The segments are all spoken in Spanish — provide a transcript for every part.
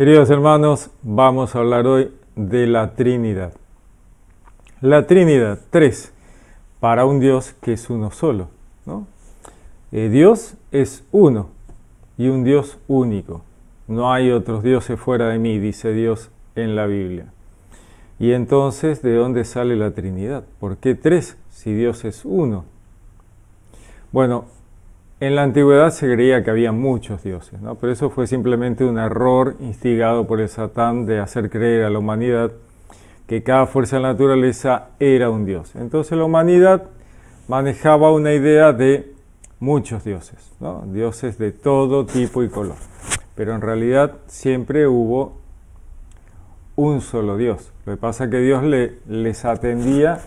Queridos hermanos, vamos a hablar hoy de la Trinidad. La Trinidad, tres, para un Dios que es uno solo. ¿no? Eh, Dios es uno y un Dios único. No hay otros dioses fuera de mí, dice Dios en la Biblia. Y entonces, ¿de dónde sale la Trinidad? ¿Por qué tres si Dios es uno? Bueno, en la antigüedad se creía que había muchos dioses, ¿no? pero eso fue simplemente un error instigado por el Satán de hacer creer a la humanidad que cada fuerza de la naturaleza era un dios. Entonces la humanidad manejaba una idea de muchos dioses, dioses de todo tipo y color. Pero en realidad siempre hubo un solo Dios. Lo que pasa es que Dios le, les atendía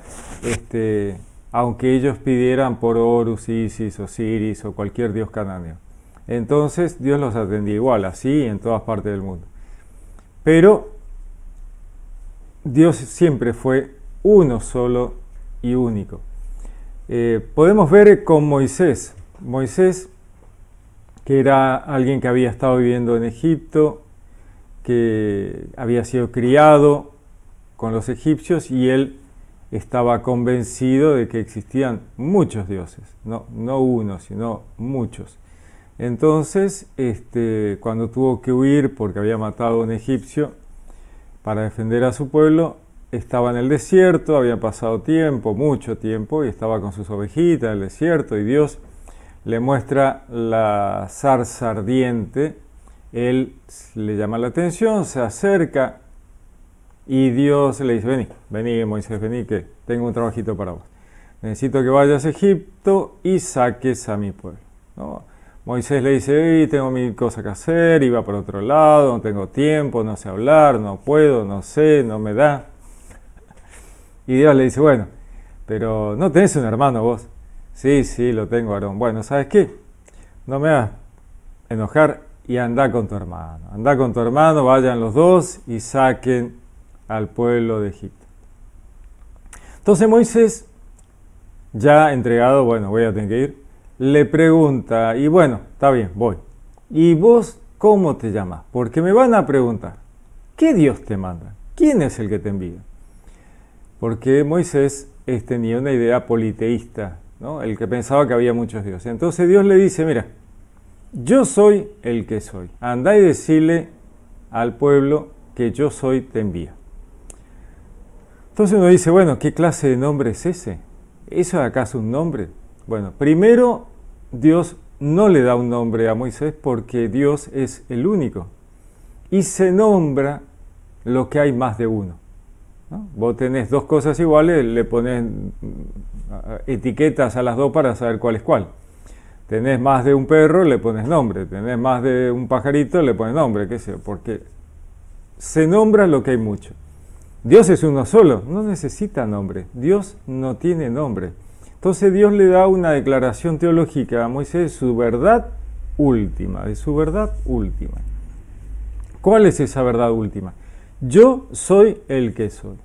este, aunque ellos pidieran por Horus, Isis, Osiris o cualquier dios canáneo. Entonces Dios los atendía igual, así en todas partes del mundo. Pero Dios siempre fue uno solo y único. Eh, podemos ver con Moisés. Moisés, que era alguien que había estado viviendo en Egipto, que había sido criado con los egipcios y él estaba convencido de que existían muchos dioses, no, no uno, sino muchos. Entonces, este, cuando tuvo que huir porque había matado a un egipcio para defender a su pueblo, estaba en el desierto, había pasado tiempo, mucho tiempo, y estaba con sus ovejitas en el desierto, y Dios le muestra la zarza ardiente, él le llama la atención, se acerca, y Dios le dice, vení, vení Moisés, vení que tengo un trabajito para vos. Necesito que vayas a Egipto y saques a mi pueblo. Moisés le dice, tengo mil cosas que hacer, iba por otro lado, no tengo tiempo, no sé hablar, no puedo, no sé, no me da. Y Dios le dice, bueno, pero no tenés un hermano vos. Sí, sí, lo tengo, Aarón. Bueno, ¿sabes qué? No me hagas enojar y anda con tu hermano. Anda con tu hermano, vayan los dos y saquen al pueblo de Egipto. Entonces Moisés, ya entregado, bueno, voy a tener que ir, le pregunta, y bueno, está bien, voy. ¿Y vos cómo te llamas? Porque me van a preguntar, ¿qué Dios te manda? ¿Quién es el que te envía? Porque Moisés tenía una idea politeísta, ¿no? el que pensaba que había muchos dioses. Entonces Dios le dice, mira, yo soy el que soy. Andá y decirle al pueblo que yo soy te envía. Entonces uno dice, bueno, ¿qué clase de nombre es ese? ¿Eso es acaso un nombre? Bueno, primero Dios no le da un nombre a Moisés porque Dios es el único. Y se nombra lo que hay más de uno. Vos tenés dos cosas iguales, le pones mm, etiquetas a las dos para saber cuál es cuál. Tenés más de un perro, le pones nombre. Tenés más de un pajarito, le pones nombre, qué sé yo, porque se nombra lo que hay mucho. Dios es uno solo, no necesita nombre. Dios no tiene nombre. Entonces Dios le da una declaración teológica a Moisés de su verdad última, de su verdad última. ¿Cuál es esa verdad última? Yo soy el que soy.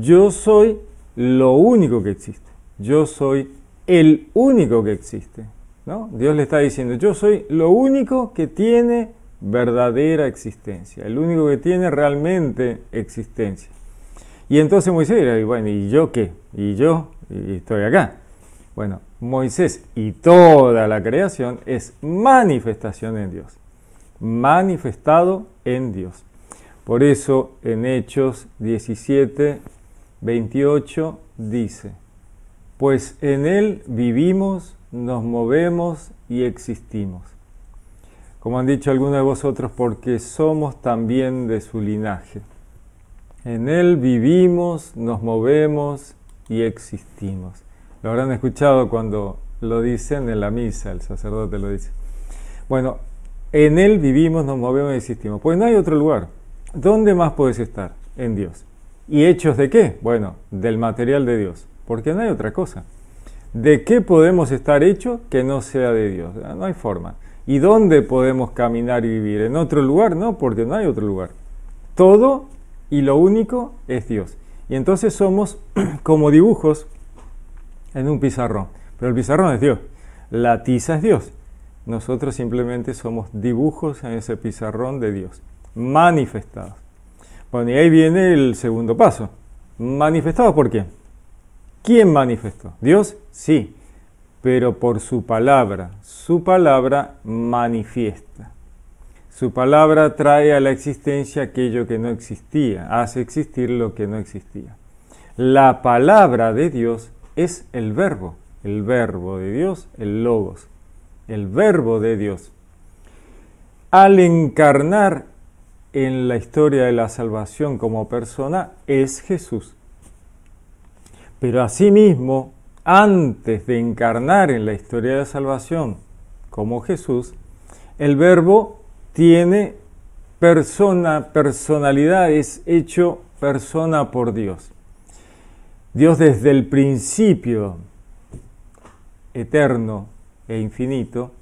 Yo soy lo único que existe. Yo soy el único que existe. ¿no? Dios le está diciendo, yo soy lo único que tiene verdadera existencia, el único que tiene realmente existencia. Y entonces Moisés dirá, y bueno, ¿y yo qué? ¿Y yo? Y estoy acá. Bueno, Moisés y toda la creación es manifestación en Dios. Manifestado en Dios. Por eso en Hechos 17, 28 dice, pues en Él vivimos, nos movemos y existimos. Como han dicho algunos de vosotros, porque somos también de su linaje. En Él vivimos, nos movemos y existimos. Lo habrán escuchado cuando lo dicen en la misa, el sacerdote lo dice. Bueno, en Él vivimos, nos movemos y existimos. Pues no hay otro lugar. ¿Dónde más puedes estar? En Dios. ¿Y hechos de qué? Bueno, del material de Dios. Porque no hay otra cosa. ¿De qué podemos estar hechos que no sea de Dios? No hay forma. ¿Y dónde podemos caminar y vivir? ¿En otro lugar? No, porque no hay otro lugar. Todo y lo único es Dios. Y entonces somos como dibujos en un pizarrón. Pero el pizarrón es Dios. La tiza es Dios. Nosotros simplemente somos dibujos en ese pizarrón de Dios. manifestados. Bueno, y ahí viene el segundo paso. ¿Manifestados por qué? ¿Quién manifestó? ¿Dios? Sí, pero por su palabra. Su palabra manifiesta. Su palabra trae a la existencia aquello que no existía, hace existir lo que no existía. La palabra de Dios es el verbo, el verbo de Dios, el logos, el verbo de Dios. Al encarnar en la historia de la salvación como persona es Jesús. Pero asimismo, antes de encarnar en la historia de la salvación como Jesús, el verbo tiene persona, personalidad, es hecho persona por Dios. Dios desde el principio eterno e infinito,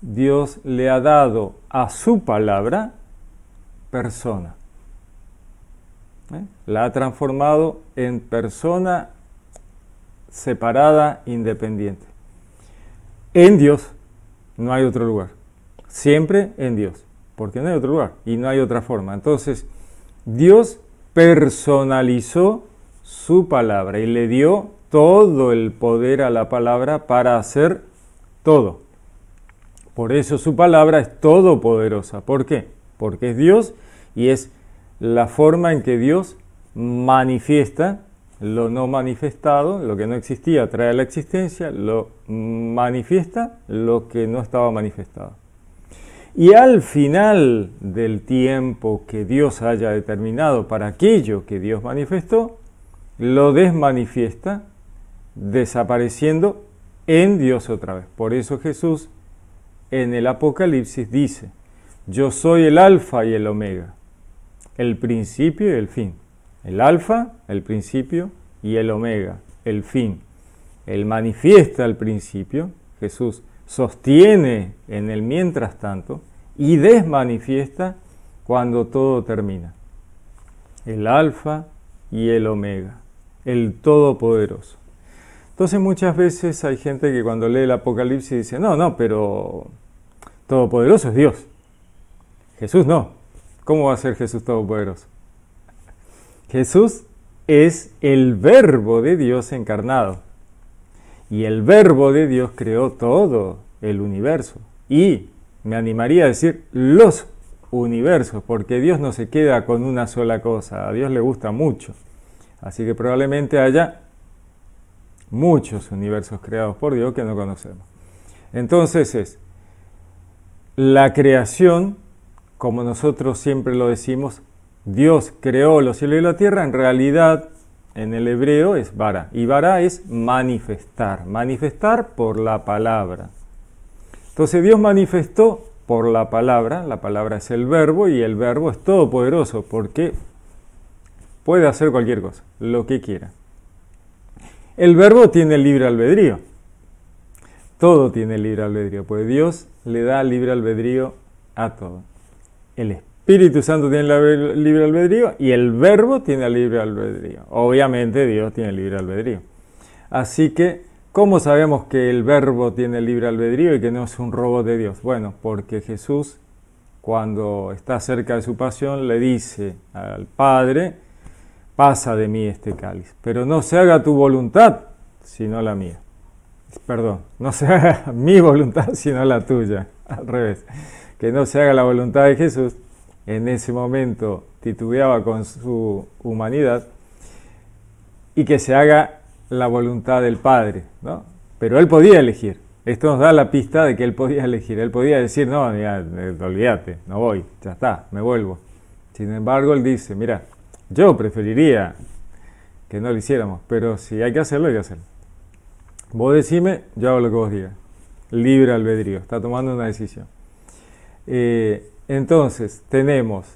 Dios le ha dado a su palabra persona. ¿Eh? La ha transformado en persona separada, independiente. En Dios no hay otro lugar. Siempre en Dios, porque no hay otro lugar y no hay otra forma. Entonces, Dios personalizó su palabra y le dio todo el poder a la palabra para hacer todo. Por eso su palabra es todopoderosa. ¿Por qué? Porque es Dios y es la forma en que Dios manifiesta lo no manifestado, lo que no existía trae a la existencia, lo manifiesta lo que no estaba manifestado. Y al final del tiempo que Dios haya determinado para aquello que Dios manifestó, lo desmanifiesta, desapareciendo en Dios otra vez. Por eso Jesús en el Apocalipsis dice, yo soy el alfa y el omega, el principio y el fin. El alfa, el principio, y el omega, el fin. Él manifiesta el principio, Jesús sostiene en el mientras tanto y desmanifiesta cuando todo termina. El alfa y el omega, el todopoderoso. Entonces muchas veces hay gente que cuando lee el Apocalipsis dice, no, no, pero todopoderoso es Dios. Jesús no. ¿Cómo va a ser Jesús todopoderoso? Jesús es el verbo de Dios encarnado. Y el verbo de Dios creó todo el universo. Y me animaría a decir los universos, porque Dios no se queda con una sola cosa, a Dios le gusta mucho. Así que probablemente haya muchos universos creados por Dios que no conocemos. Entonces es la creación, como nosotros siempre lo decimos, Dios creó los cielos y la tierra, en realidad en el hebreo es vara. Y vara es manifestar, manifestar por la palabra. Entonces Dios manifestó por la palabra, la palabra es el verbo y el verbo es todopoderoso porque puede hacer cualquier cosa, lo que quiera. El verbo tiene libre albedrío. Todo tiene libre albedrío, pues Dios le da libre albedrío a todo. El Espíritu Santo tiene libre albedrío y el Verbo tiene libre albedrío. Obviamente Dios tiene libre albedrío. Así que, ¿cómo sabemos que el Verbo tiene libre albedrío y que no es un robot de Dios? Bueno, porque Jesús, cuando está cerca de su pasión, le dice al Padre, pasa de mí este cáliz, pero no se haga tu voluntad, sino la mía. Perdón, no se haga mi voluntad, sino la tuya. Al revés, que no se haga la voluntad de Jesús, en ese momento titubeaba con su humanidad y que se haga la voluntad del Padre, ¿no? Pero él podía elegir. Esto nos da la pista de que él podía elegir. Él podía decir, no, eh, olvídate, no voy, ya está, me vuelvo. Sin embargo, él dice, mira, yo preferiría que no lo hiciéramos, pero si hay que hacerlo, hay que hacerlo. Vos decime, yo hago lo que vos digas. Libre albedrío, está tomando una decisión. Eh, entonces, tenemos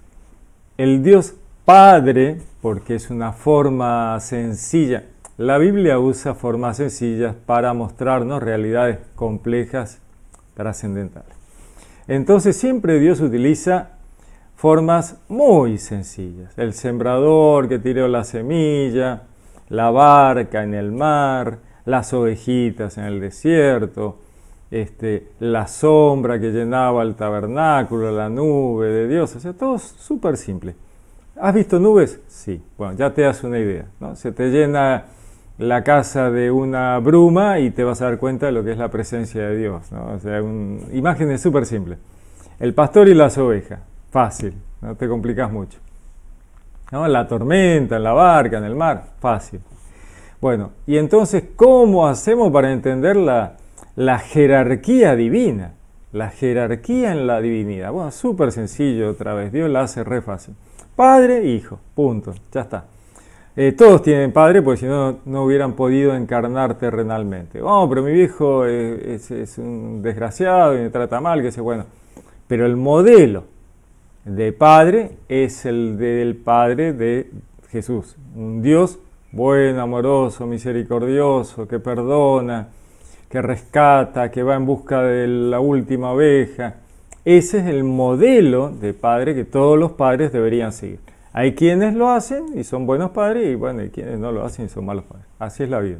el Dios Padre, porque es una forma sencilla. La Biblia usa formas sencillas para mostrarnos realidades complejas, trascendentales. Entonces, siempre Dios utiliza formas muy sencillas. El sembrador que tiró la semilla, la barca en el mar, las ovejitas en el desierto, este, la sombra que llenaba el tabernáculo, la nube de Dios, o sea, todo súper simple. ¿Has visto nubes? Sí, bueno, ya te das una idea, ¿no? Se te llena la casa de una bruma y te vas a dar cuenta de lo que es la presencia de Dios, ¿no? O sea, un, imágenes súper simples. El pastor y las ovejas, fácil, no te complicas mucho. La tormenta, en la barca, en el mar, fácil. Bueno, y entonces, ¿cómo hacemos para entender la, la jerarquía divina? La jerarquía en la divinidad. Bueno, súper sencillo otra vez, Dios la hace re fácil. Padre, hijo, punto, ya está. Eh, todos tienen padre, porque si no, no hubieran podido encarnar terrenalmente. Oh, pero mi viejo es, un desgraciado y me trata mal, que sé, bueno. Pero el modelo de padre es el del padre de Jesús, un Dios bueno, amoroso, misericordioso, que perdona, que rescata, que va en busca de la última oveja. Ese es el modelo de padre que todos los padres deberían seguir. Hay quienes lo hacen y son buenos padres y bueno, hay quienes no lo hacen y son malos padres. Así es la vida.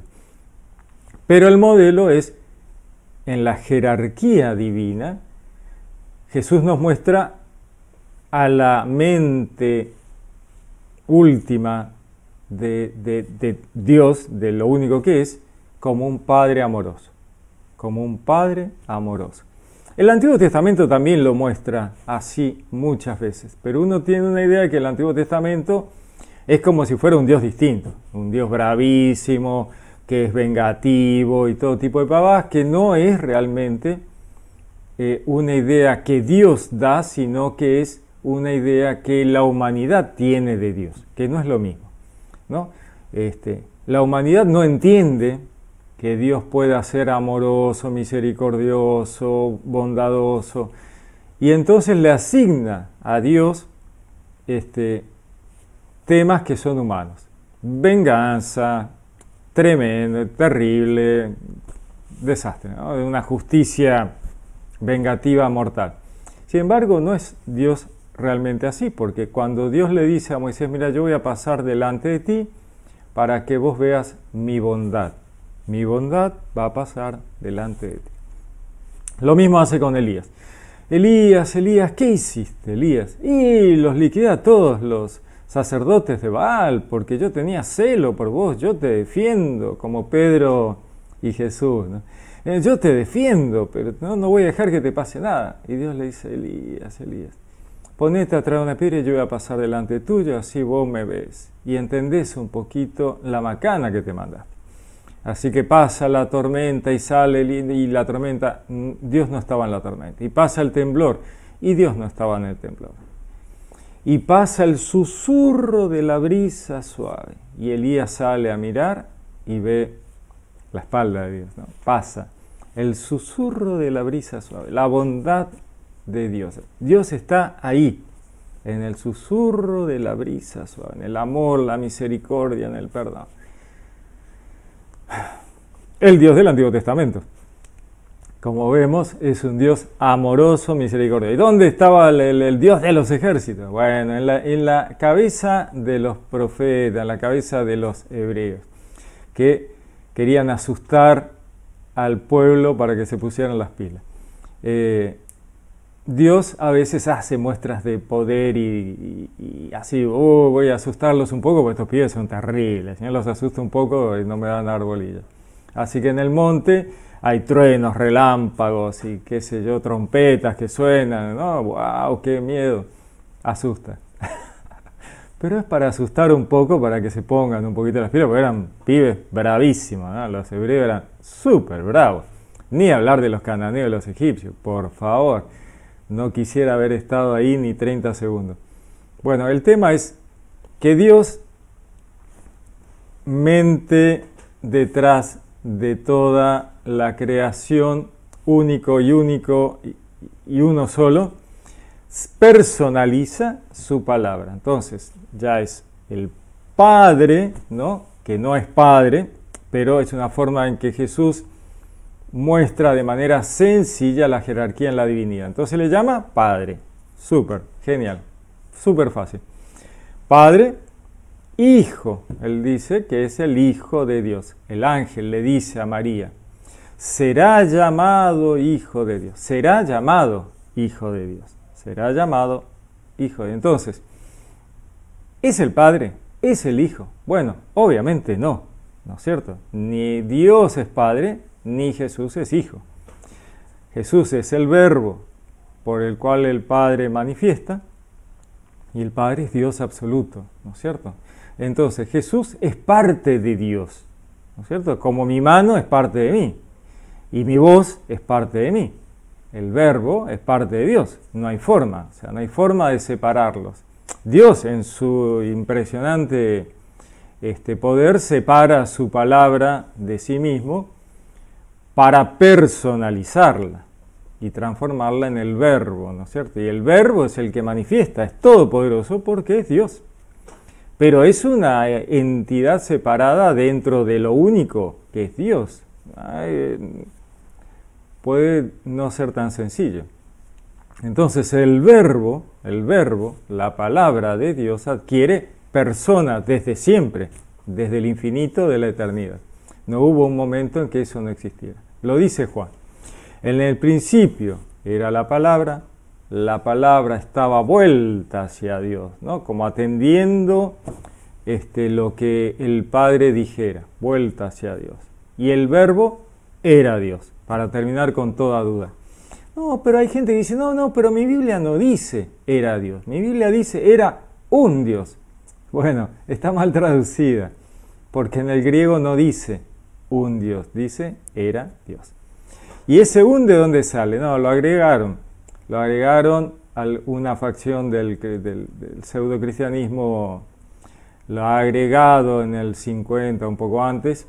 Pero el modelo es en la jerarquía divina. Jesús nos muestra a la mente última de, de, Dios, de lo único que es, como un Padre amoroso. Como un Padre amoroso. El Antiguo Testamento también lo muestra así muchas veces, pero uno tiene una idea de que el Antiguo Testamento es como si fuera un Dios distinto, un Dios bravísimo, que es vengativo y todo tipo de pavas, que no es realmente eh, una idea que Dios da, sino que es una idea que la humanidad tiene de Dios, que no es lo mismo. ¿no? Este, la humanidad no entiende que Dios pueda ser amoroso, misericordioso, bondadoso, y entonces le asigna a Dios este, temas que son humanos. Venganza, tremendo, terrible, desastre, de una justicia vengativa mortal. Sin embargo, no es Dios realmente así, porque cuando Dios le dice a Moisés, mira, yo voy a pasar delante de ti para que vos veas mi bondad mi bondad va a pasar delante de ti. Lo mismo hace con Elías. Elías, Elías, ¿qué hiciste, Elías? Y los liquida a todos los sacerdotes de Baal, porque yo tenía celo por vos, yo te defiendo, como Pedro y Jesús. Eh, yo te defiendo, pero no, no voy a dejar que te pase nada. Y Dios le dice, Elías, Elías, ponete atrás de una piedra y yo voy a pasar delante tuyo, así vos me ves. Y entendés un poquito la macana que te mandaste. Así que pasa la tormenta y sale y la tormenta, mm, Dios no estaba en la tormenta. Y pasa el temblor y Dios no estaba en el temblor. Y pasa el susurro de la brisa suave. Y Elías sale a mirar y ve la espalda de Dios. Pasa el susurro de la brisa suave, la bondad de Dios. Dios está ahí, en el susurro de la brisa suave, en el amor, la misericordia, en el perdón el Dios del Antiguo Testamento. Como vemos, es un Dios amoroso, misericordioso. ¿Y dónde estaba el, Dios de los ejércitos? Bueno, en la, cabeza de los profetas, en la cabeza de los hebreos, que querían asustar al pueblo para que se pusieran las pilas. Eh, Dios a veces hace muestras de poder y, así, oh, voy a asustarlos un poco porque estos pibes son terribles. Señor los asusta un poco y no me dan arbolillas. Así que en el monte hay truenos, relámpagos y qué sé yo, trompetas que suenan. ¡No! ¡Wow! ¡Qué miedo! Asusta. Pero es para asustar un poco, para que se pongan un poquito las pilas, porque eran pibes bravísimos. ¿no? Los hebreos eran súper bravos. Ni hablar de los cananeos los egipcios, por favor no quisiera haber estado ahí ni 30 segundos. Bueno, el tema es que Dios, mente detrás de toda la creación, único y único y uno solo, personaliza su palabra. Entonces, ya es el Padre, ¿no? Que no es Padre, pero es una forma en que Jesús muestra de manera sencilla la jerarquía en la divinidad. Entonces le llama Padre. Súper, genial, súper fácil. Padre, Hijo. Él dice que es el Hijo de Dios. El ángel le dice a María, será llamado hijo de Dios. Será llamado hijo de Dios. Será llamado hijo de Dios. Entonces, ¿es el Padre? ¿Es el Hijo? Bueno, obviamente no, ¿no es cierto? Ni Dios es Padre, ni Jesús es Hijo. Jesús es el verbo por el cual el Padre manifiesta y el Padre es Dios absoluto, ¿no es cierto? Entonces Jesús es parte de Dios, ¿no es cierto? Como mi mano es parte de mí y mi voz es parte de mí. El verbo es parte de Dios, no hay forma, o sea, no hay forma de separarlos. Dios en su impresionante este, poder separa su palabra de sí mismo para personalizarla y transformarla en el verbo, ¿no es cierto? Y el verbo es el que manifiesta, es todopoderoso porque es Dios. Pero es una entidad separada dentro de lo único que es Dios. puede no ser tan sencillo. Entonces el verbo, el verbo, la palabra de Dios adquiere persona desde siempre, desde el infinito de la eternidad. No hubo un momento en que eso no existiera. Lo dice Juan. En el principio era la palabra, la palabra estaba vuelta hacia Dios, ¿no? como atendiendo este, lo que el Padre dijera, vuelta hacia Dios. Y el verbo era Dios, para terminar con toda duda. No, pero hay gente que dice, no, no, pero mi Biblia no dice era Dios, mi Biblia dice era un Dios. Bueno, está mal traducida, porque en el griego no dice un Dios, dice era Dios. ¿Y ese un de dónde sale? No, lo agregaron. Lo agregaron a una facción del, del, pseudo cristianismo, lo ha agregado en el 50, un poco antes,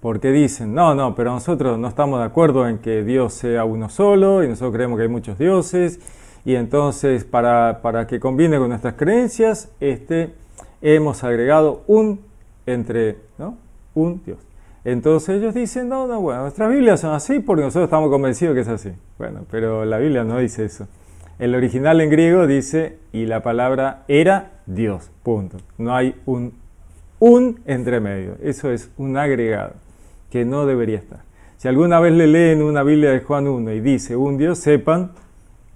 porque dicen, no, no, pero nosotros no estamos de acuerdo en que Dios sea uno solo y nosotros creemos que hay muchos dioses y entonces para, para que combine con nuestras creencias, este, hemos agregado un entre, ¿no? Un Dios. Entonces ellos dicen, no, no, bueno, nuestras Biblias son así porque nosotros estamos convencidos que es así. Bueno, pero la Biblia no dice eso. El original en griego dice, y la palabra era Dios, punto. No hay un, un entre medio. Eso es un agregado que no debería estar. Si alguna vez le leen una Biblia de Juan 1 y dice un Dios, sepan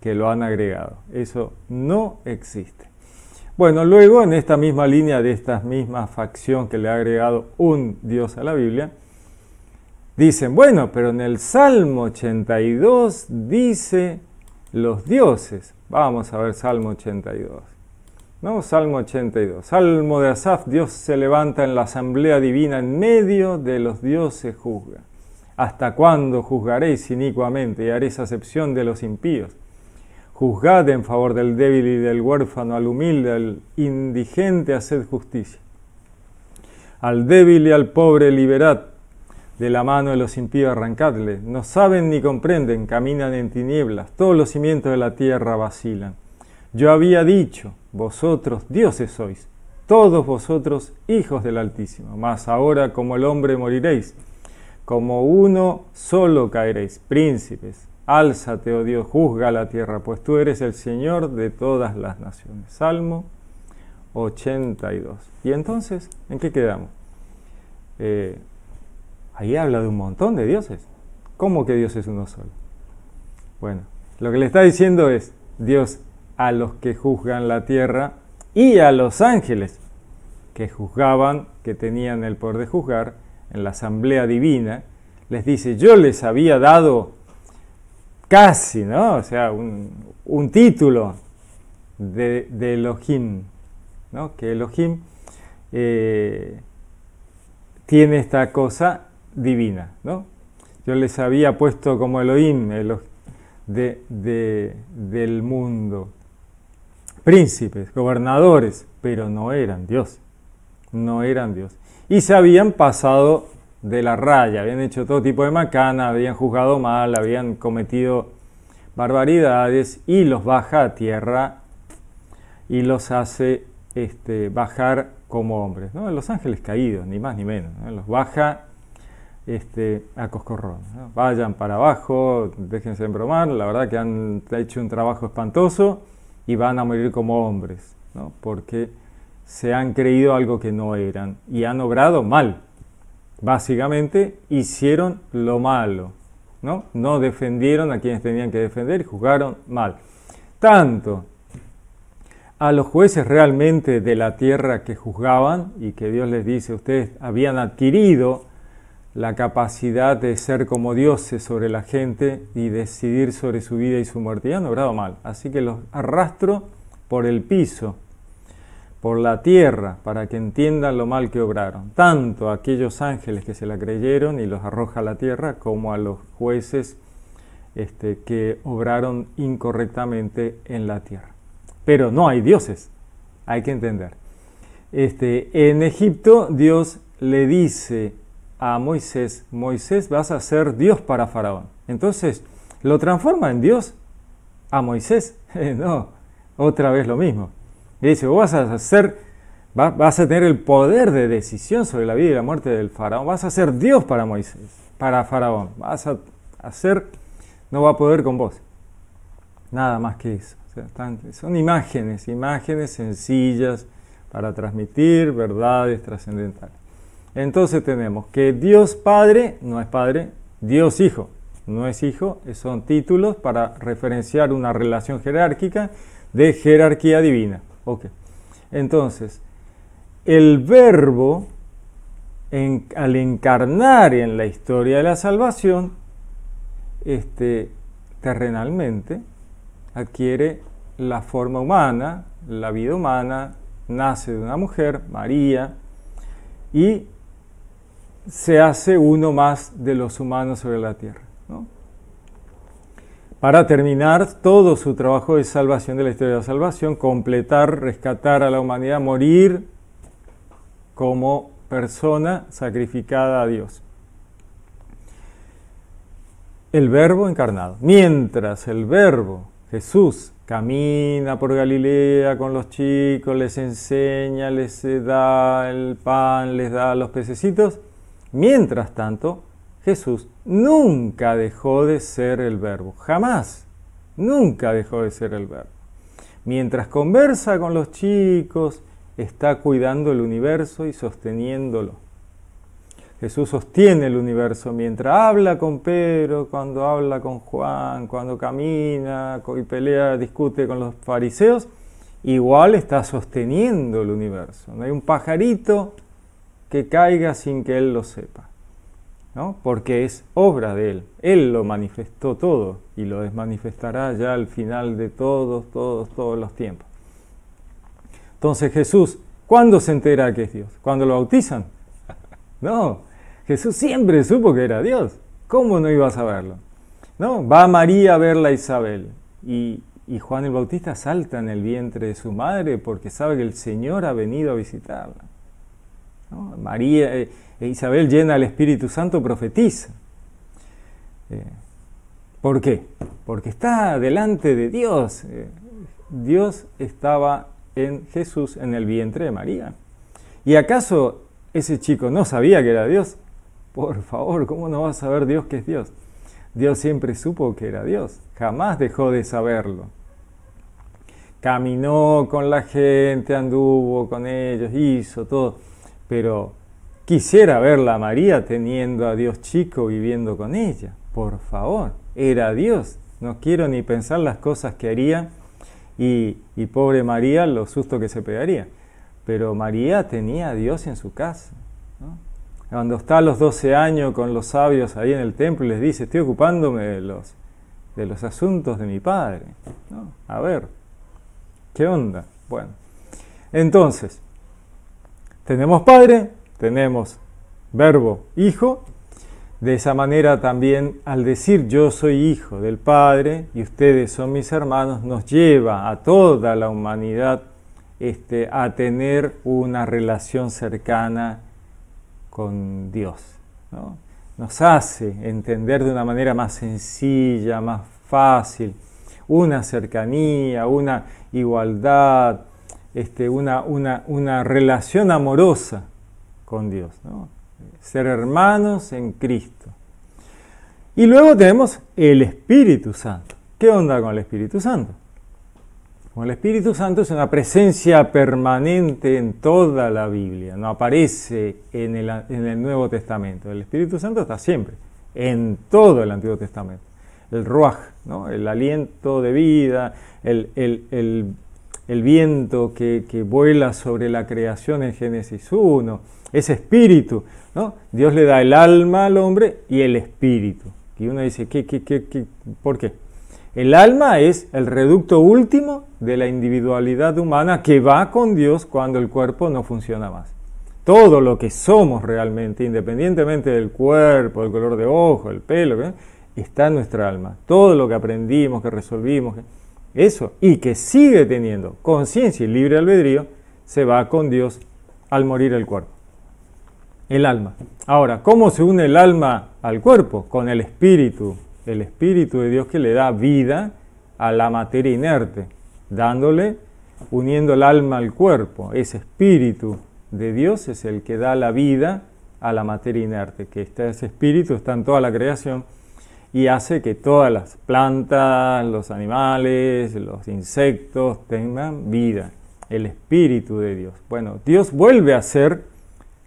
que lo han agregado. Eso no existe. Bueno, luego en esta misma línea de esta misma facción que le ha agregado un Dios a la Biblia, Dicen, bueno, pero en el Salmo 82 dice los dioses. Vamos a ver Salmo 82. ¿No? Salmo 82. Salmo de Asaf, Dios se levanta en la asamblea divina, en medio de los dioses juzga. ¿Hasta cuándo juzgaréis inicuamente y haréis acepción de los impíos? Juzgad en favor del débil y del huérfano, al humilde, al indigente, haced justicia. Al débil y al pobre liberad de la mano de los impíos arrancadle. No saben ni comprenden, caminan en tinieblas, todos los cimientos de la tierra vacilan. Yo había dicho, vosotros dioses sois, todos vosotros hijos del Altísimo, mas ahora como el hombre moriréis, como uno solo caeréis, príncipes. Álzate, oh Dios, juzga la tierra, pues tú eres el Señor de todas las naciones. Salmo 82. Y entonces, ¿en qué quedamos? Eh, Ahí habla de un montón de dioses. ¿Cómo que Dios es uno solo? Bueno, lo que le está diciendo es Dios a los que juzgan la tierra y a los ángeles que juzgaban, que tenían el poder de juzgar en la asamblea divina, les dice, yo les había dado casi, ¿no? O sea, un, título de, Elohim, ¿no? Que Elohim eh, tiene esta cosa divina. ¿no? Yo les había puesto como Elohim de, del mundo, príncipes, gobernadores, pero no eran Dios, no eran Dios. Y se habían pasado de la raya, habían hecho todo tipo de macana, habían juzgado mal, habían cometido barbaridades y los baja a tierra y los hace este, bajar como hombres, ¿no? Los ángeles caídos, ni más ni menos, los baja este, a Coscorrón. Vayan para abajo, déjense embromar, la verdad que han hecho un trabajo espantoso y van a morir como hombres, porque se han creído algo que no eran y han obrado mal. Básicamente hicieron lo malo, ¿no? No defendieron a quienes tenían que defender y juzgaron mal. Tanto a los jueces realmente de la tierra que juzgaban y que Dios les dice, ustedes habían adquirido la capacidad de ser como dioses sobre la gente y decidir sobre su vida y su muerte. Y han obrado mal. Así que los arrastro por el piso, por la tierra, para que entiendan lo mal que obraron. Tanto a aquellos ángeles que se la creyeron y los arroja a la tierra, como a los jueces este, que obraron incorrectamente en la tierra. Pero no hay dioses, hay que entender. Este, en Egipto Dios le dice a Moisés, Moisés vas a ser Dios para Faraón. Entonces, ¿lo transforma en Dios a Moisés? no, otra vez lo mismo. Le dice, vos vas a ser, vas a tener el poder de decisión sobre la vida y la muerte del faraón. Vas a ser Dios para Moisés, para faraón. Vas a hacer, no va a poder con vos. Nada más que eso. son imágenes, imágenes sencillas para transmitir verdades trascendentales. Entonces tenemos que Dios Padre no es Padre, Dios Hijo no es Hijo, son títulos para referenciar una relación jerárquica de jerarquía divina. Okay. Entonces, el verbo al encarnar en la historia de la salvación, este, terrenalmente, adquiere la forma humana, la vida humana, nace de una mujer, María, y se hace uno más de los humanos sobre la tierra. Para terminar todo su trabajo de salvación de la historia de la salvación, completar, rescatar a la humanidad, morir como persona sacrificada a Dios. El verbo encarnado. Mientras el verbo Jesús camina por Galilea con los chicos, les enseña, les da el pan, les da los pececitos, Mientras tanto, Jesús nunca dejó de ser el verbo, jamás, nunca dejó de ser el verbo. Mientras conversa con los chicos, está cuidando el universo y sosteniéndolo. Jesús sostiene el universo mientras habla con Pedro, cuando habla con Juan, cuando camina y pelea, discute con los fariseos, igual está sosteniendo el universo. No hay un pajarito que caiga sin que Él lo sepa, ¿no? porque es obra de Él. Él lo manifestó todo y lo desmanifestará ya al final de todos, todos, todos los tiempos. Entonces Jesús, ¿cuándo se entera que es Dios? ¿Cuándo lo bautizan? No, Jesús siempre supo que era Dios. ¿Cómo no iba a saberlo? ¿No? Va María a verla a Isabel y, y Juan el Bautista salta en el vientre de su madre porque sabe que el Señor ha venido a visitarla. María, e Isabel llena al Espíritu Santo, profetiza. Eh, ¿Por qué? Porque está delante de Dios. Eh, Dios estaba en Jesús en el vientre de María. ¿Y acaso ese chico no sabía que era Dios? Por favor, ¿cómo no va a saber Dios que es Dios? Dios siempre supo que era Dios, jamás dejó de saberlo. Caminó con la gente, anduvo con ellos, hizo todo pero quisiera verla a María teniendo a Dios chico viviendo con ella. Por favor, era Dios. No quiero ni pensar las cosas que haría y, pobre María, lo susto que se pegaría. Pero María tenía a Dios en su casa. Cuando está a los 12 años con los sabios ahí en el templo y les dice, estoy ocupándome de los, de los asuntos de mi padre. A ver, ¿qué onda? Bueno, entonces, tenemos Padre, tenemos verbo Hijo. De esa manera también al decir yo soy hijo del Padre y ustedes son mis hermanos, nos lleva a toda la humanidad este, a tener una relación cercana con Dios. Nos hace entender de una manera más sencilla, más fácil, una cercanía, una igualdad, este, una, una, relación amorosa con Dios, ser hermanos en Cristo. Y luego tenemos el Espíritu Santo. ¿Qué onda con el Espíritu Santo? Como el Espíritu Santo es una presencia permanente en toda la Biblia, no aparece en el, en el Nuevo Testamento. El Espíritu Santo está siempre, en todo el Antiguo Testamento. El ruaj, ¿no? el aliento de vida, el, el, el viento que, que, vuela sobre la creación en Génesis 1, ese espíritu. ¿no? Dios le da el alma al hombre y el espíritu. Y uno dice, ¿qué, qué, qué, qué por qué? El alma es el reducto último de la individualidad humana que va con Dios cuando el cuerpo no funciona más. Todo lo que somos realmente, independientemente del cuerpo, del color de ojo, el pelo, ¿eh? está en nuestra alma. Todo lo que aprendimos, que resolvimos, eso, y que sigue teniendo conciencia y libre albedrío, se va con Dios al morir el cuerpo. El alma. Ahora, ¿cómo se une el alma al cuerpo? Con el espíritu el Espíritu de Dios que le da vida a la materia inerte, dándole, uniendo el alma al cuerpo. Ese Espíritu de Dios es el que da la vida a la materia inerte, que este, ese Espíritu está en toda la creación y hace que todas las plantas, los animales, los insectos tengan vida. El Espíritu de Dios. Bueno, Dios vuelve a hacer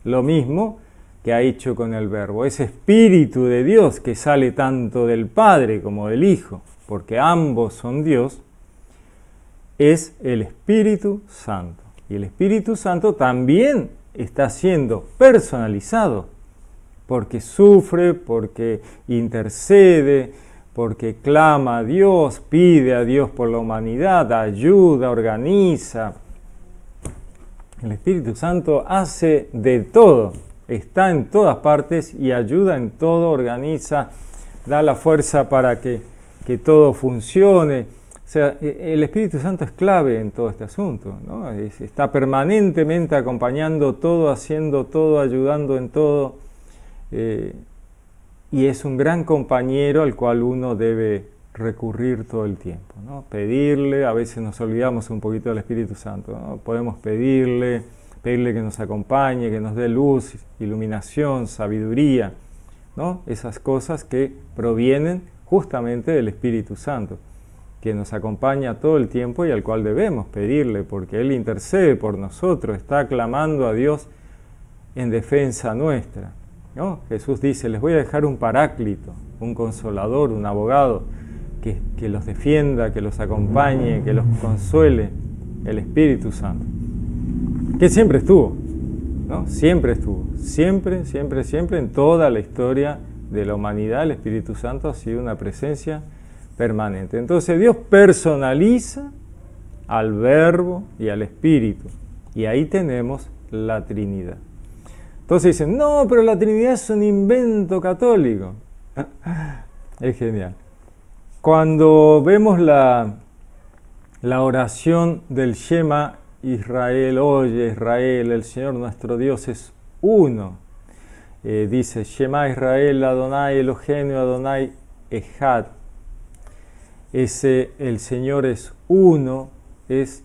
lo mismo que ha hecho con el Verbo, ese Espíritu de Dios que sale tanto del Padre como del Hijo, porque ambos son Dios, es el Espíritu Santo. Y el Espíritu Santo también está siendo personalizado, porque sufre, porque intercede, porque clama a Dios, pide a Dios por la humanidad, ayuda, organiza. El Espíritu Santo hace de todo está en todas partes y ayuda en todo, organiza, da la fuerza para que, que todo funcione. O sea, e, el Espíritu Santo es clave en todo este asunto, ¿no? está permanentemente acompañando todo, haciendo todo, ayudando en todo, eh, y es un gran compañero al cual uno debe recurrir todo el tiempo, ¿no? pedirle, a veces nos olvidamos un poquito del Espíritu Santo, ¿no? podemos pedirle, pedirle que nos acompañe, que nos dé luz, iluminación, sabiduría, ¿no? Esas cosas que provienen justamente del Espíritu Santo, que nos acompaña todo el tiempo y al cual debemos pedirle, porque Él intercede por nosotros, está clamando a Dios en defensa nuestra. ¿no? Jesús dice, les voy a dejar un paráclito, un consolador, un abogado, que, los defienda, que los acompañe, que los consuele, el Espíritu Santo que siempre estuvo, ¿no? Siempre estuvo, siempre, siempre, siempre en toda la historia de la humanidad el Espíritu Santo ha sido una presencia permanente. Entonces Dios personaliza al Verbo y al Espíritu y ahí tenemos la Trinidad. Entonces dicen, no, pero la Trinidad es un invento católico. Es genial. Cuando vemos la, la oración del Shema Israel, oye Israel, el Señor nuestro Dios es uno. Eh, dice, Shema Israel, Adonai Eloheinu, Adonai Echad. Ese, el Señor es uno, es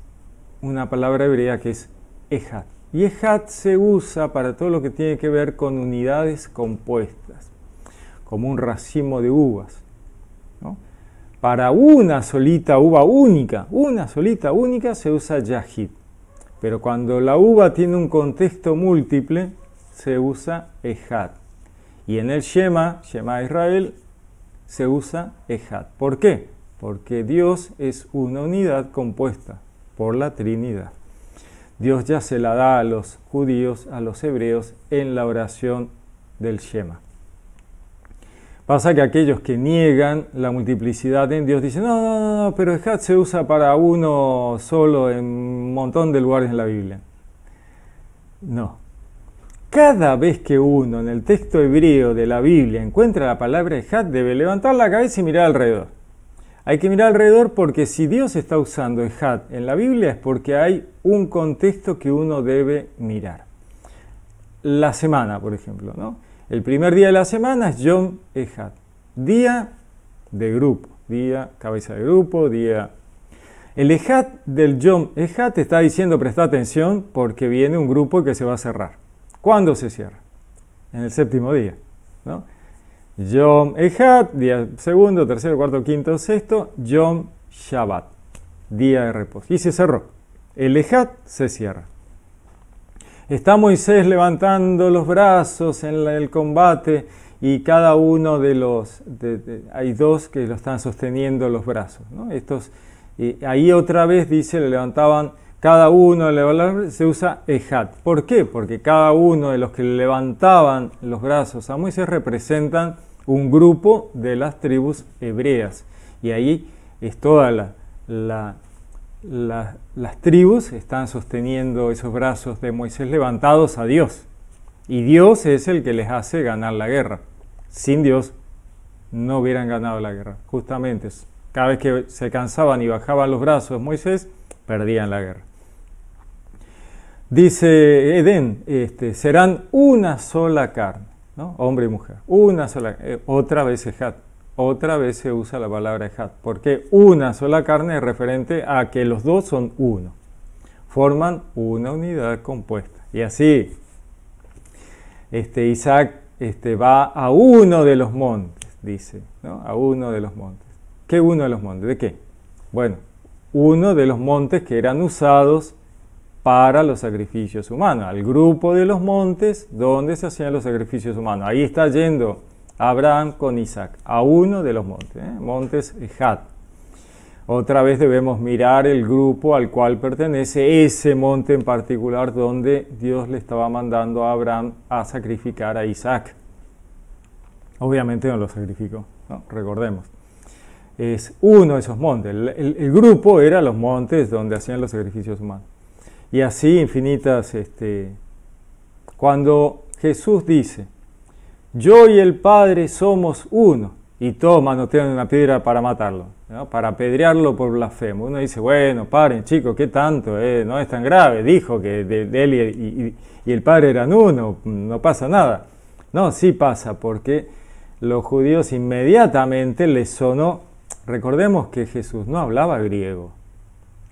una palabra hebrea que es Echad. Y Echad se usa para todo lo que tiene que ver con unidades compuestas, como un racimo de uvas. Para una solita uva única, una solita única, se usa Yahid. Pero cuando la uva tiene un contexto múltiple, se usa Ejad. Y en el Shema, Shema Israel, se usa Ejad. ¿Por qué? Porque Dios es una unidad compuesta por la Trinidad. Dios ya se la da a los judíos, a los hebreos, en la oración del Shema. Pasa que aquellos que niegan la multiplicidad en Dios dicen, no, no, no, pero Ejad se usa para uno solo en un montón de lugares en la Biblia. No. Cada vez que uno en el texto hebreo de la Biblia encuentra la palabra Ejad, debe levantar la cabeza y mirar alrededor. Hay que mirar alrededor porque si Dios está usando Ejad en la Biblia es porque hay un contexto que uno debe mirar. La semana, por ejemplo, ¿no? El primer día de la semana es Yom Ejad, día de grupo, día cabeza de grupo, día... El Ejad del Yom Ejad te está diciendo presta atención porque viene un grupo que se va a cerrar. ¿Cuándo se cierra? En el séptimo día. ¿no? Yom Ejad, día segundo, tercero, cuarto, quinto, sexto, Yom Shabbat. día de reposo. Y se cerró. El Ejat se cierra. Está Moisés levantando los brazos en el combate y cada uno de los, hay dos que lo están sosteniendo los brazos. Estos, ahí otra vez dice, le levantaban cada uno, se usa ejat. ¿Por qué? Porque cada uno de los que levantaban los brazos a Moisés representan un grupo de las tribus hebreas. Y ahí es toda la, las tribus están sosteniendo esos brazos de Moisés levantados a Dios. Y Dios es el que les hace ganar la guerra. Sin Dios no hubieran ganado la guerra. Justamente, cada vez que se cansaban y bajaban los brazos de Moisés, perdían la guerra. Dice Edén, este, serán una sola carne, ¿no? hombre y mujer, una sola, eh, otra vez hat, otra vez se usa la palabra hat, porque una sola carne es referente a que los dos son uno, forman una unidad compuesta. Y así, este, Isaac este, va a uno de los montes, dice, ¿no? a uno de los montes. ¿Qué uno de los montes? ¿De qué? Bueno, uno de los montes que eran usados para los sacrificios humanos, al grupo de los montes donde se hacían los sacrificios humanos. Ahí está yendo Abraham con Isaac, a uno de los montes, ¿eh? montes Ejat. Otra vez debemos mirar el grupo al cual pertenece ese monte en particular donde Dios le estaba mandando a Abraham a sacrificar a Isaac. Obviamente no lo sacrificó, recordemos. Es uno de esos montes. El, grupo era los montes donde hacían los sacrificios humanos. Y así infinitas, este, cuando Jesús dice, yo y el Padre somos uno, y todos manotean una piedra para matarlo, para apedrearlo por blasfemo. Uno dice, bueno, paren chicos, ¿qué tanto? Eh? No es tan grave, dijo que de, él y, el Padre eran uno, no pasa nada. No, sí pasa, porque los judíos inmediatamente les sonó, recordemos que Jesús no hablaba griego,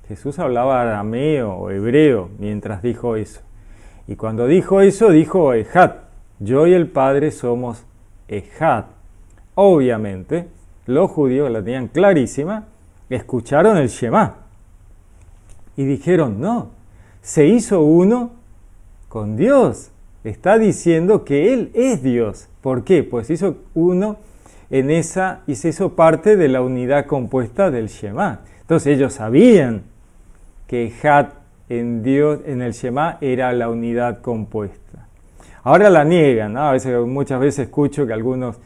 Jesús hablaba arameo o hebreo mientras dijo eso. Y cuando dijo eso, dijo Ejat. Yo y el Padre somos Ejat. Obviamente, los judíos la tenían clarísima, escucharon el Shema. Y dijeron, no, se hizo uno con Dios. Está diciendo que Él es Dios. ¿Por qué? Pues hizo uno en esa y se hizo parte de la unidad compuesta del Shema. Entonces ellos sabían que Hat en Dios, en el Shema, era la unidad compuesta. Ahora la niegan, A veces, muchas veces escucho que algunos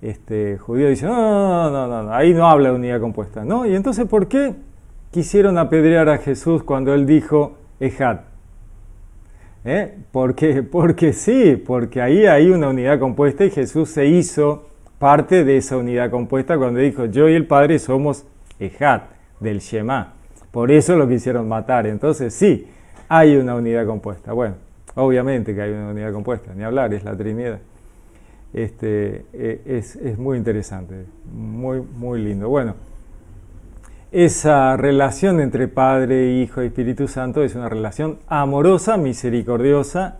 este, judíos dicen, no, no, no, no, ahí no habla de unidad compuesta, ¿no? Y entonces, ¿por qué quisieron apedrear a Jesús cuando él dijo Ejat? ¿Eh? Porque, porque sí, porque ahí hay una unidad compuesta y Jesús se hizo parte de esa unidad compuesta cuando dijo, yo y el Padre somos Ejat, del Shema. Por eso lo quisieron matar. Entonces sí, hay una unidad compuesta. Bueno, obviamente que hay una unidad compuesta, ni hablar, es la Trinidad. Este, e, es, muy interesante, muy, muy lindo. Bueno, esa relación entre Padre, Hijo y Espíritu Santo es una relación amorosa, misericordiosa,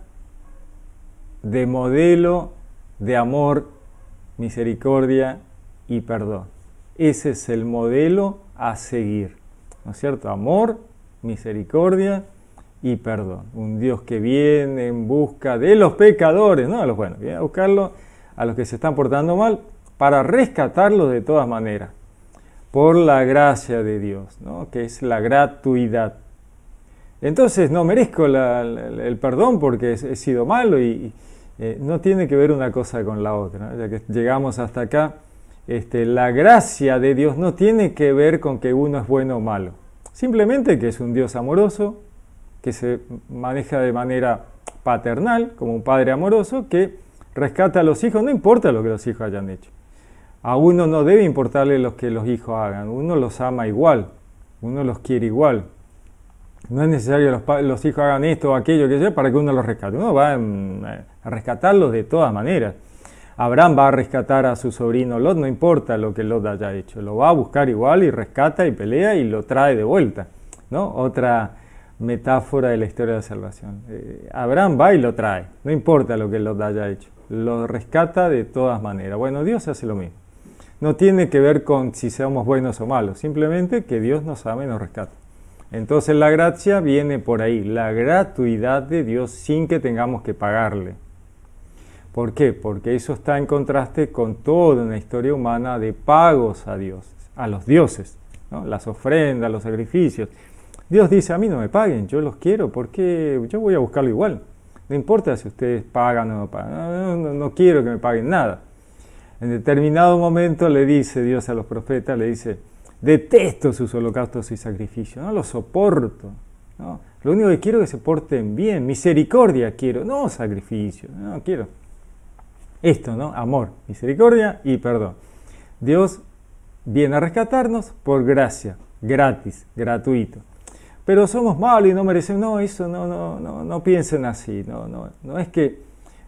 de modelo de amor, misericordia y perdón. Ese es el modelo a seguir. ¿no es cierto? Amor, misericordia y perdón. Un Dios que viene en busca de los pecadores, no de los buenos, viene a buscarlo a los que se están portando mal para rescatarlos de todas maneras, por la gracia de Dios, ¿no? que es la gratuidad. Entonces no merezco el perdón porque he sido malo y, eh, no tiene que ver una cosa con la otra. Ya que llegamos hasta acá, este, la gracia de Dios no tiene que ver con que uno es bueno o malo. Simplemente que es un Dios amoroso, que se maneja de manera paternal, como un padre amoroso, que rescata a los hijos, no importa lo que los hijos hayan hecho. A uno no debe importarle lo que los hijos hagan, uno los ama igual, uno los quiere igual. No es necesario que los, hijos hagan esto o aquello que sea para que uno los rescate. Uno va a rescatarlos de todas maneras. Abraham va a rescatar a su sobrino Lot, no importa lo que Lot haya hecho, lo va a buscar igual y rescata y pelea y lo trae de vuelta. ¿no? Otra metáfora de la historia de la salvación. Eh, Abraham va y lo trae, no importa lo que Lot haya hecho, lo rescata de todas maneras. Bueno, Dios hace lo mismo. No tiene que ver con si seamos buenos o malos, simplemente que Dios nos ama y nos rescata. Entonces la gracia viene por ahí, la gratuidad de Dios sin que tengamos que pagarle. ¿Por qué? Porque eso está en contraste con toda una historia humana de pagos a Dios, a los dioses, las ofrendas, los sacrificios. Dios dice, a mí no me paguen, yo los quiero, porque yo voy a buscarlo igual. No importa si ustedes pagan o no pagan, no, quiero que me paguen nada. En determinado momento le dice Dios a los profetas, le dice, detesto sus holocaustos y sacrificios, no los soporto. ¿no? Lo único que quiero es que se porten bien, misericordia quiero, no sacrificio, no quiero. Esto, ¿no? Amor, misericordia y perdón. Dios viene a rescatarnos por gracia, gratis, gratuito. Pero somos malos y no merecemos. No, eso no, no, no, no piensen así. No, no, no es que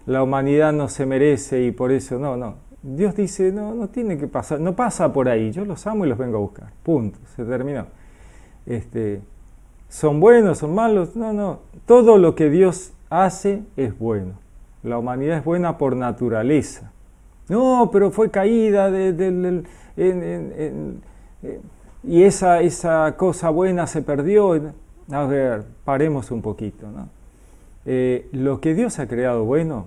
la humanidad no se merece y por eso no, no. Dios dice, no, no tiene que pasar, no pasa por ahí. Yo los amo y los vengo a buscar. Punto, se terminó. Este, ¿Son buenos, son malos? No, no. Todo lo que Dios hace es bueno. La humanidad es buena por naturaleza. No, pero fue caída de, y esa, esa cosa buena se perdió. A ver, paremos un poquito. ¿no? Eh, lo que Dios ha creado bueno,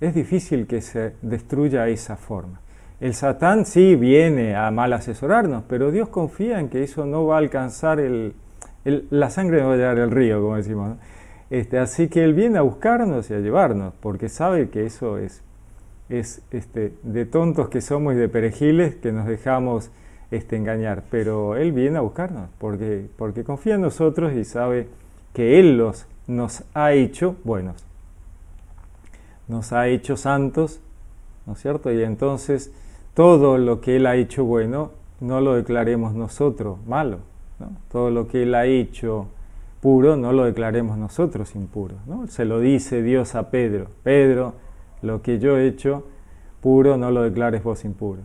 es difícil que se destruya de esa forma. El Satán sí viene a mal asesorarnos, pero Dios confía en que eso no va a alcanzar el, la sangre no va a llegar al río, como decimos. ¿no? Este, así que Él viene a buscarnos y a llevarnos, porque sabe que eso es, es este, de tontos que somos y de perejiles que nos dejamos este, engañar. Pero Él viene a buscarnos, porque, porque confía en nosotros y sabe que Él los, nos ha hecho buenos, nos ha hecho santos, ¿no es cierto? Y entonces todo lo que Él ha hecho bueno, no lo declaremos nosotros malo. ¿no? Todo lo que Él ha hecho puro, no lo declaremos nosotros impuro. ¿no? Se lo dice Dios a Pedro, Pedro, lo que yo he hecho puro, no lo declares vos impuro.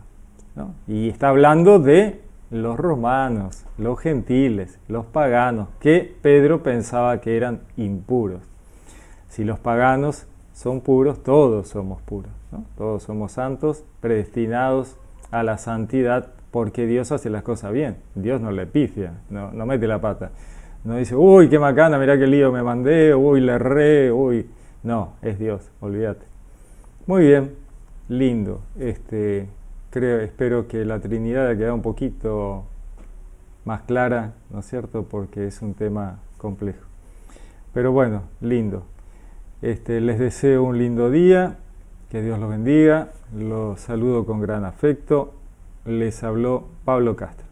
Y está hablando de los romanos, los gentiles, los paganos, que Pedro pensaba que eran impuros. Si los paganos son puros, todos somos puros, todos somos santos, predestinados a la santidad, porque Dios hace las cosas bien, Dios no le pifia, no, no mete la pata. No dice, uy, qué macana, mirá qué lío me mandé, uy, le erré, uy. No, es Dios, olvídate. Muy bien, lindo. Este, creo, espero que la Trinidad haya quedado un poquito más clara, ¿no es cierto? Porque es un tema complejo. Pero bueno, lindo. Este, les deseo un lindo día, que Dios los bendiga, los saludo con gran afecto. Les habló Pablo Castro.